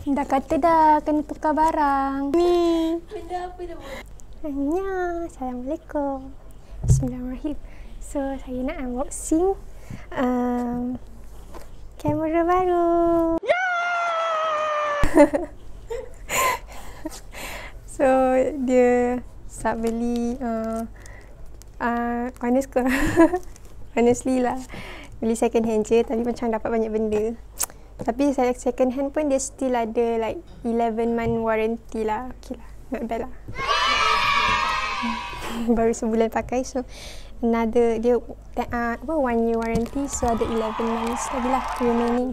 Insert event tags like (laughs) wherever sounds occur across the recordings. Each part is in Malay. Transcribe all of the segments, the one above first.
Dah kata dah kena tukar barang. Ni. Benda apa dah buat? Anya. Assalamualaikum. Bismillahirrahmanirrahim. So, saya nak unboxing um, kamera baru. (laughs) so, dia start beli uh, uh, honest ke? (laughs) Honestly lah. Beli second hand je tapi macam dapat banyak benda. Tapi second hand pun dia still ada like 11 month warranty lah. Okay lah. Not bad lah. (laughs) Baru sebulan pakai so another dia uh, apa one year warranty so ada 11 months lagi lah remaining.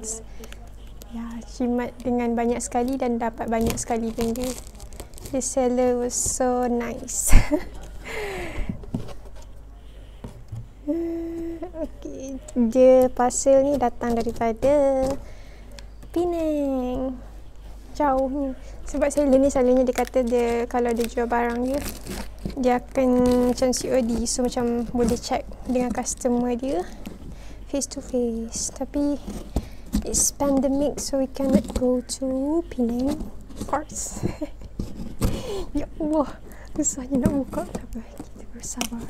Ya, jimat dengan banyak sekali dan dapat banyak sekali benda. The seller was so nice. (laughs) okay. Dia parcel ni datang daripada Penang. Jauhnya. Sebab seller ni selalunya dia kata dia kalau dia jual barang dia dia akan macam COD so macam boleh check dengan customer dia face to face. Tapi it's pandemic so we cannot go to Penang. Of course. (laughs) ya Allah. Susahnya nak buka. Tak apa. Kita bersabar.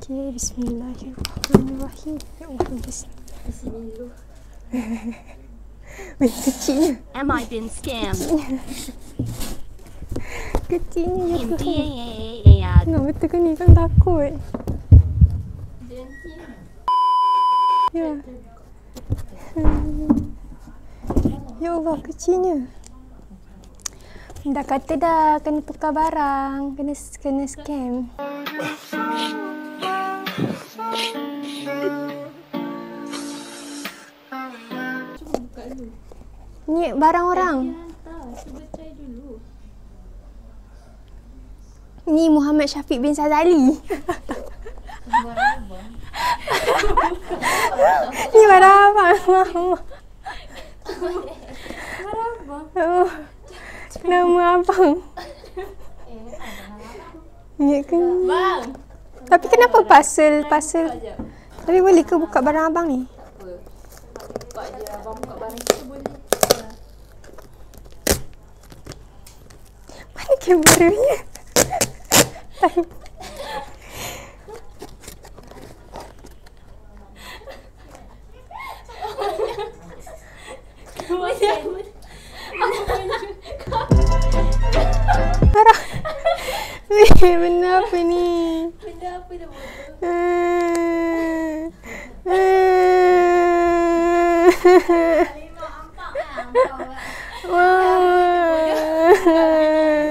Okay, bismillahirrahmanirrahim. Ya Allah, bismillah. (laughs) Bismillah. Kecilnya. Am I been scammed? Kecilnya ya Tuhan. Indeed. Tengok betul ke ni? Kan takut. Ya. Ya Allah, kecilnya. Dah kata dah kena tukar barang. Kena kena scam. Ni barang orang. Ni Muhammad Syafiq bin Sazali. Barang. (laughs) Ni barang abang. Barang abang. Oh. Nama abang. Ya ke? Bang. Tapi kenapa? Buka je. Tapi boleh ke buka barang abang ni? Apa? Buka je. Abang buka barang kita boleh. Tai. Marah. Weh, benda apa ni? Benda apa dah buat? (laughs) Hmm. Hmm. Wah.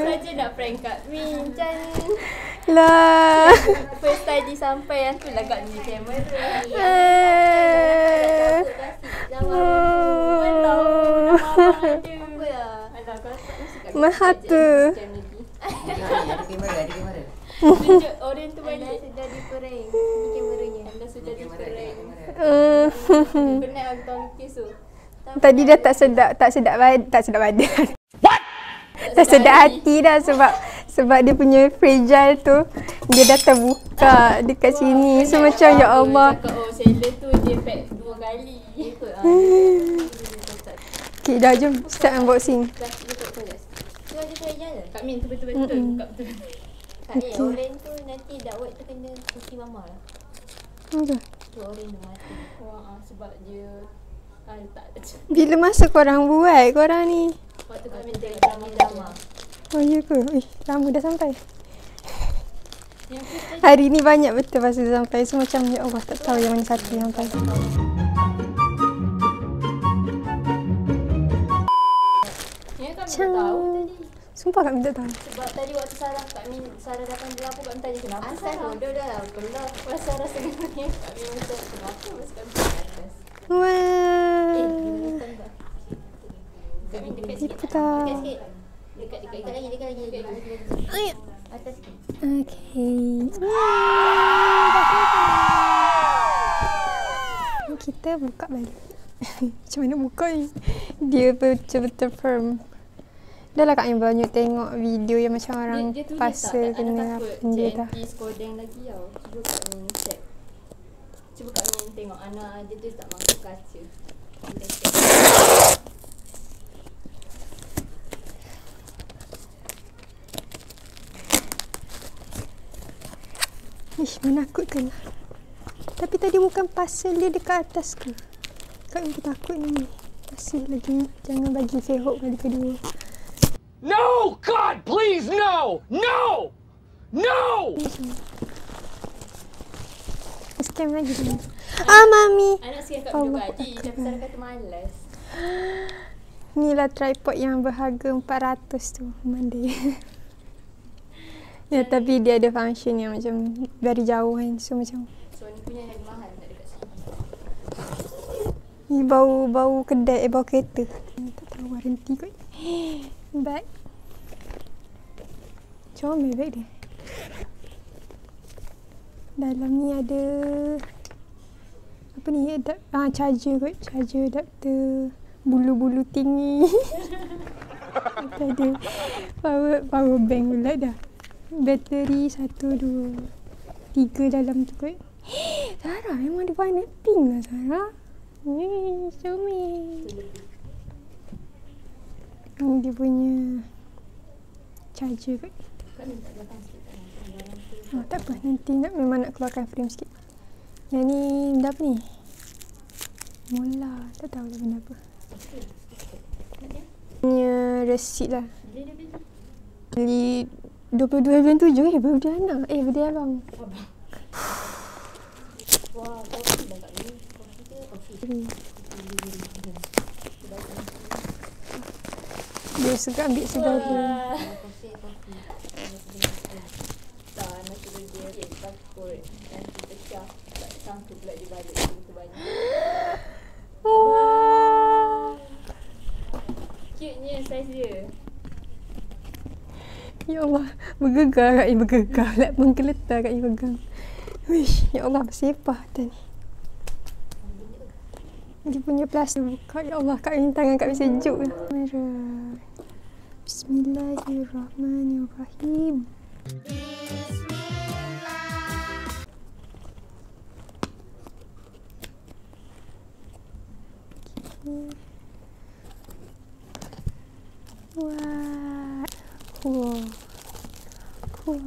Saja nak prank kat Mi Macam Lah. First tadi sampai yang tu kat ni kamera Eh. Ada Mahal tu. Kamera, ada kamera. Tunjuk orang tu balik sudah di prank Ni kameranya Anda sudah di prank. Penat aku tahu kes tu Tadi dah tak sedap, tak sedap bad, tak sedap badan. What? Tak sedap hati dah sebab sebab dia punya fragile tu dia dah terbuka dekat sini. So macam ya Allah. Cakap oh seller tu dia pack dua kali Ikut ah. Okay, dah jom start unboxing. Dah ikut tu dah Tu ada try je Kak Min tu betul-betul buka betul Tak eh oren tu nanti dakwat tu kena cuci mama lah Apa? Tu oren tu mati Wah ah, sebab dia ah, macam Bila masa korang buat korang ni? Waktu Kak Min tengok drama-drama Oh ya ke? Eh, lama dah sampai. Kita Hari ni banyak betul masa sampai. So macam ya Allah tak tahu yang mana satu yang sampai. Kak Macam- tak tahu tadi Sumpah kat minta tahu. Sebab tadi waktu Sarah Kak Min Sarah datang dia apa Kak Min tanya kenapa Asal bodoh dah Kelah Lepas Sarah sebenarnya (laughs) Kak Min macam kenapa Mas Kak Min atas Eh Wah. tak Kak Min dekat sikit tak? Dekat sikit Dekat dekat dekat lagi dekat lagi dekat lagi Ay. Atas sikit Okay. Kita buka balik. (laughs) Macam mana buka ni? Dia betul-betul firm. Dah lah Kak Ain banyak tengok video yang macam orang dia, dia tulis pasal tak, tak, kena ada apa takut dia dah. JNT Skodeng lagi tau Cuba Kak Min check Cuba Kak Min tengok anak dia tulis tak mampu kaca Dia check. Ish, menakutkan lah. Tapi tadi bukan pasal dia dekat atas ke? Kak yang takut ni. Masih lagi jangan bagi fehok kali kedua. No! God, please, no! No! No! Scam lagi dia. Ah, Mami. Anak sikit kat video gaji Tapi Sarah kata malas (gasps) Inilah tripod yang berharga 400 tu. Mandi. (laughs) ya, tapi dia ada function yang macam dari jauh kan. So macam So ni punya lagi mahal Tak dekat sini Ni bau bau kedai eh bau kereta. Tak tahu warranty kot. Bag. Comel bag dia. Dalam ni ada apa ni adap ah charger kot. Charger adapter bulu-bulu tinggi. (laughs) Ada power power bank pula dah. Bateri satu dua tiga dalam tu kot. (gasps) Sarah memang dia warna pink lah Sarah. Ni comel. Ni dia punya charger kot. Oh, tak apa. Nanti nak, memang nak keluarkan frame sikit. Yang ni benda apa ni? Mola. Tak tahu lah benda apa. Punya receipt lah. Beli 22 bulan 7 eh. Birthday anak. Eh, birthday abang. Wah kopi dah kat ni Kopi ke kopi Dia suka ambil segala. Kopi kopi Tak nak suruh dia Okay takut Nanti pecah Tak sangka pula dia balik Begitu banyak Wah. Cute-nya saiz dia Ya Allah, bergegar kat ni bergegar pula menggeletar kat ni pegang. Wish, ya Allah bersepah tadi. Dia punya plastik buka. Ya Allah, kat ni tangan kat ni sejuk. Merah. Bismillahirrahmanirrahim. Okay. Wah. Wah. Wah.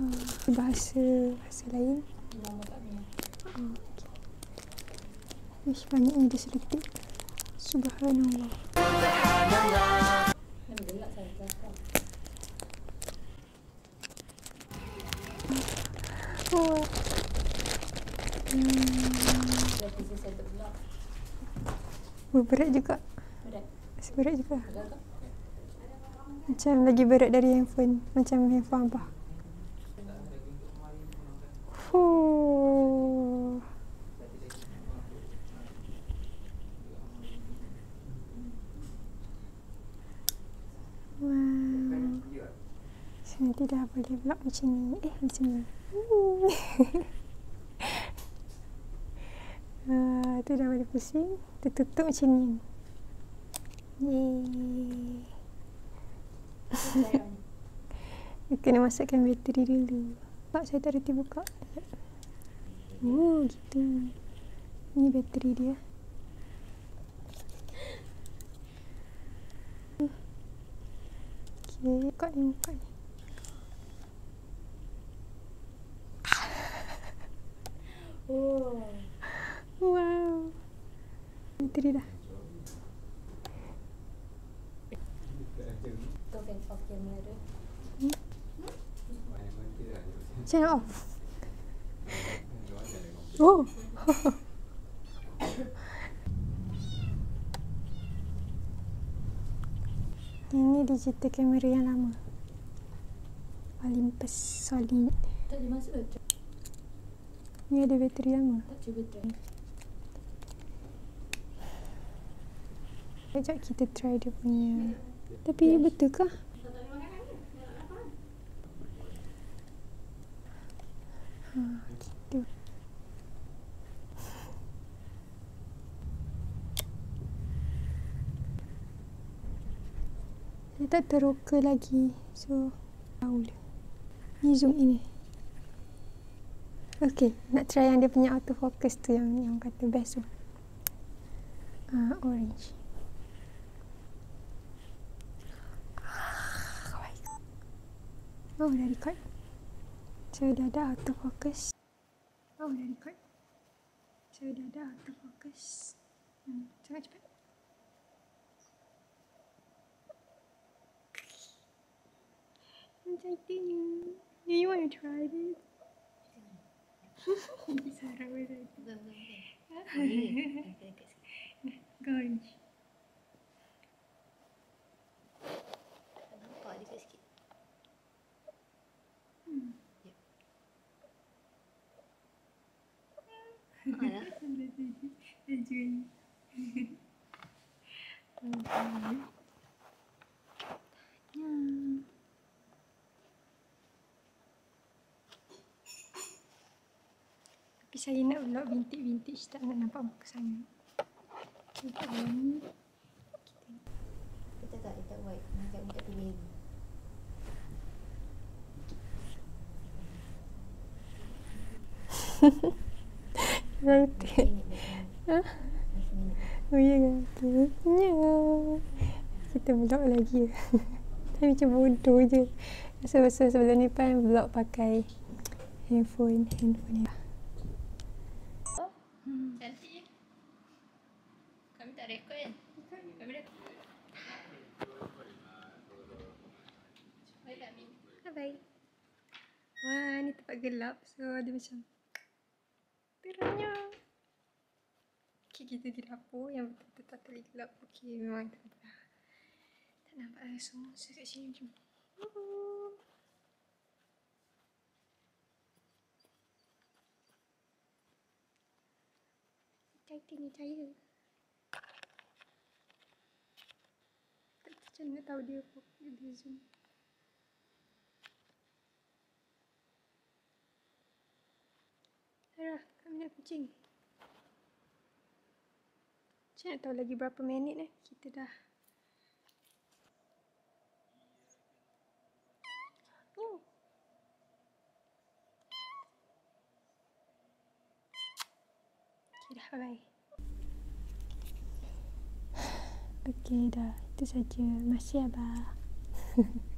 Bahasa bahasa lain. Kat ni Wish banyaknya dia seletik. Subhanallah. Saya saya gelap Berat juga. Berat berat juga. Macam lagi berat dari handphone. Macam handphone abah. Fuh. Wow. So, nanti dah boleh vlog macam ni. Eh, macam ni. (laughs) Ah, tu dah boleh pusing. Tertutup macam ni. Yeay. (laughs) Kena masukkan bateri dulu. Pak saya tak reti buka. Oh, gitu. Ni bateri dia. Okay, buka ni, buka ni. Oh Wow. Bateri dah. Kau kan off camera Macam mana off? Oh. (laughs) Ini digital kamera yang lama. Olympus Solid. Tak boleh masuk ke? Ni ada bateri lama. Tak cuba try Sekejap kita try dia punya. Tapi betul kah? Ha, gitu. Saya tak teroka lagi. So, tahu dia. Ni zoom in eh. Okay, nak try yang dia punya autofocus tu yang yang kata best tu. Ah, orange. Oh, dah record. So, dah ada autofocus. Oh, dah record. So, dah dah autofocus. Hmm, sangat cepat. Hmm, cantiknya. Do you want to try this? Sikit. Gosh. Tak nampak dekat sikit. Yep. Alah. Dah jadi. Okay. Saya nak vlog vintage-vintage tak nak nampak muka sangat. Ni. Kita tak letak white. Macam minta pilih lagi. Right. Minit dah. Hah? Last minute. Oh ya kan? Ya. Kita vlog lagi. (laughs) Tapi macam bodoh je. Rasa-rasa sebelum ni pun vlog pakai handphone. Handphone ya. Cantik. Kami tak rekod kan? Kami rekod. Baik tak Min? Bye-bye. Wah, ni tempat gelap. So, ada macam terangnya. Okay, kita di dapur yang betul-betul tak terlalu gelap. Okay, memang tak nampak. Tak nampak lah semua. So, kat sini macam... Titan ni cahaya. Tak macam nak tahu dia. Dia zoom. Kami nak kucing. Saya nak tahu lagi berapa minit eh. Kita dah. Meow. Okay dah, bye-bye. Okay dah, itu saja. Masih Abah. (laughs)